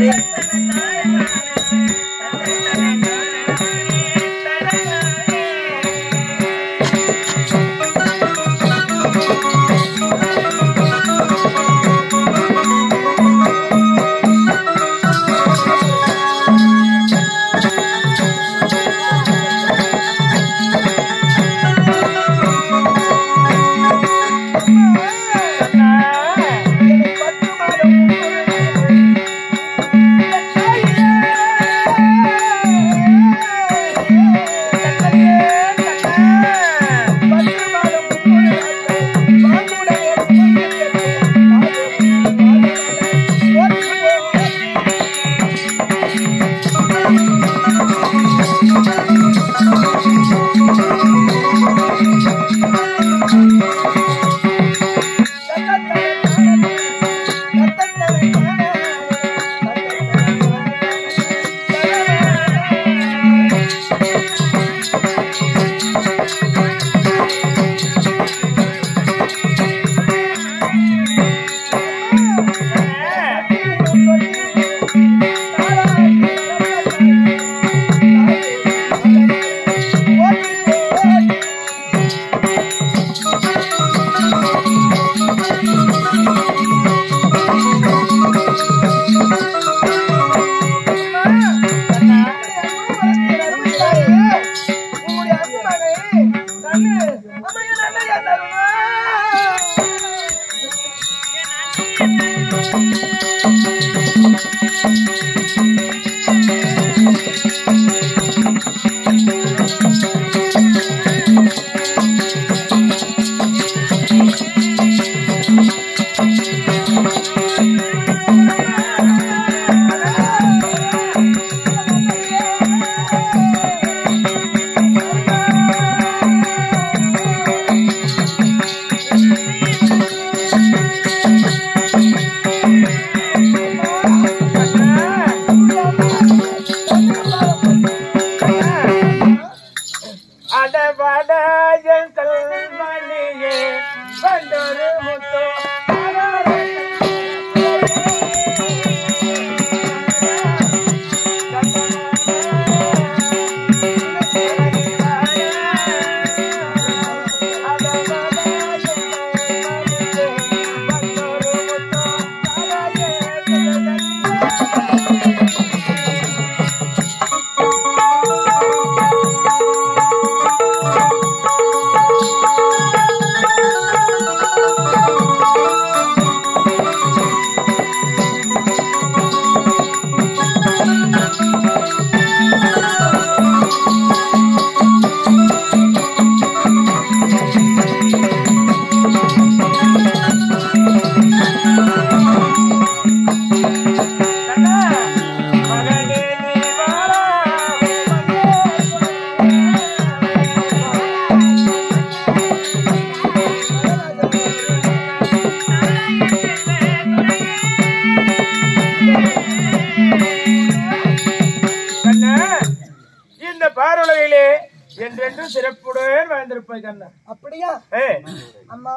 đi. அடபட என் கல்மணியே கண்டொரு முத்தோ. இந்த பார்வலையிலே என்றென்றும் சிறப்புடன் வாழ்ந்திருப்பாய் கண்ணா அப்படியா? ஏ அம்மா